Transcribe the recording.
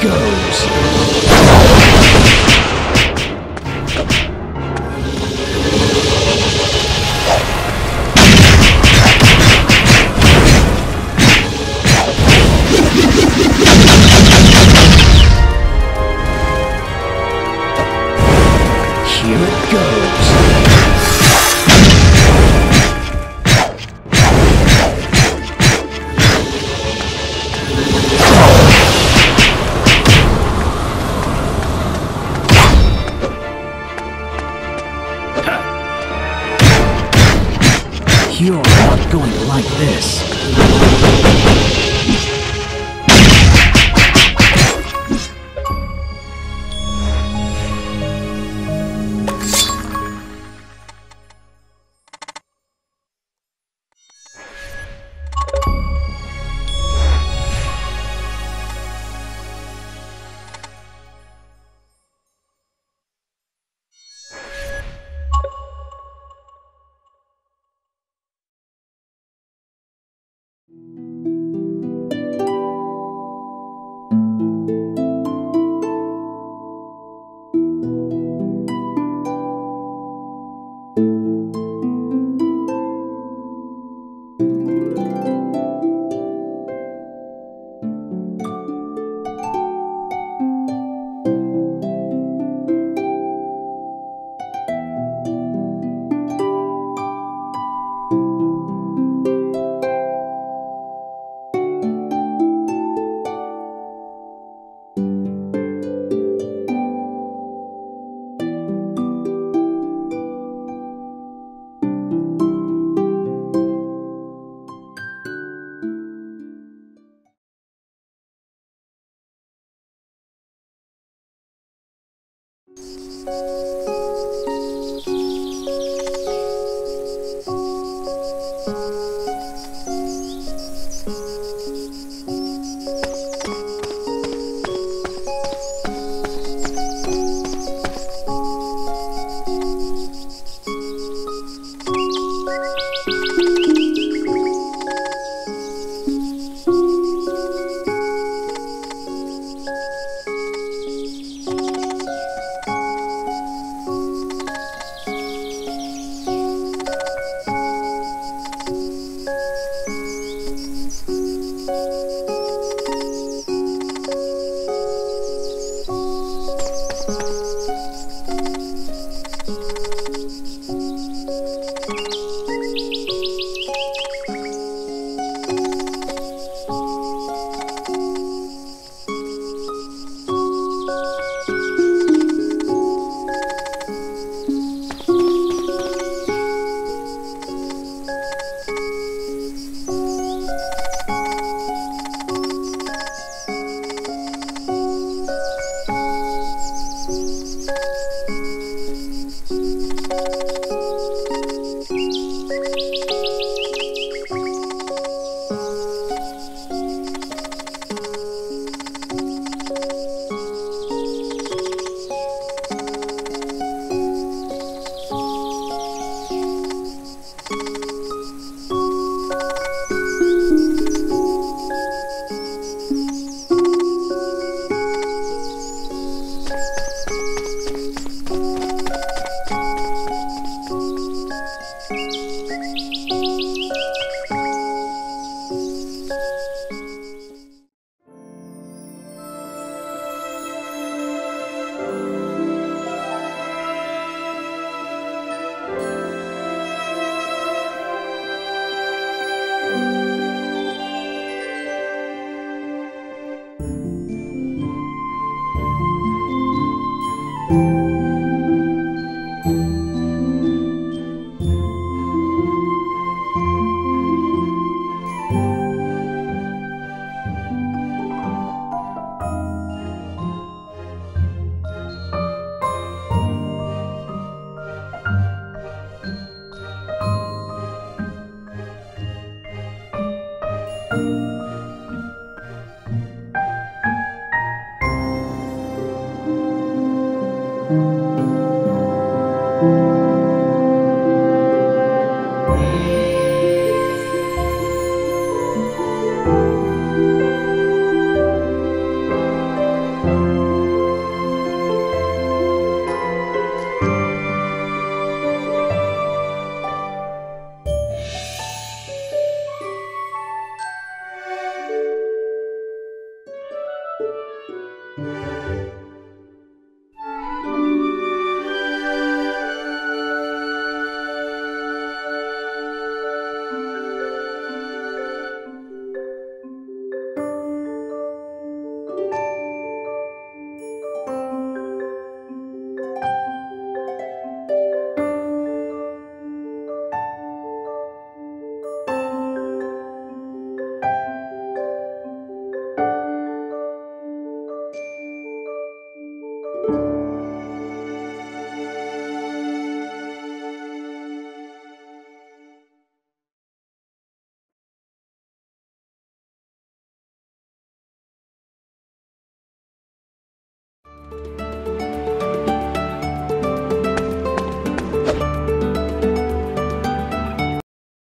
goes.